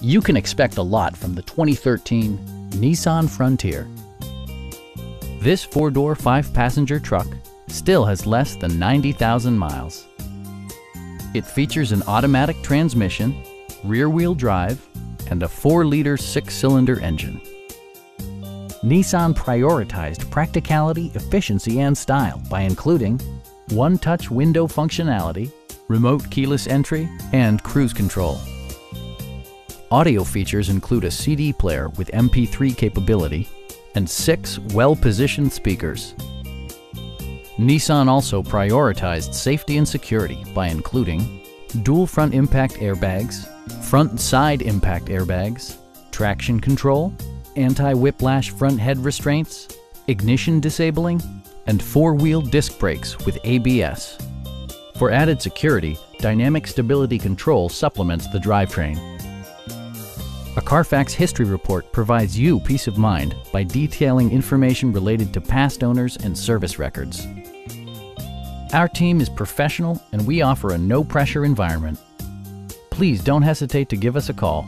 you can expect a lot from the 2013 Nissan Frontier. This four-door, five-passenger truck still has less than 90,000 miles. It features an automatic transmission, rear-wheel drive, and a 4-liter six-cylinder engine. Nissan prioritized practicality, efficiency, and style by including one-touch window functionality, remote keyless entry, and cruise control. Audio features include a CD player with MP3 capability and six well-positioned speakers. Nissan also prioritized safety and security by including dual front impact airbags, front and side impact airbags, traction control, anti-whiplash front head restraints, ignition disabling, and four-wheel disc brakes with ABS. For added security, Dynamic Stability Control supplements the drivetrain. A Carfax history report provides you peace of mind by detailing information related to past owners and service records. Our team is professional and we offer a no-pressure environment. Please don't hesitate to give us a call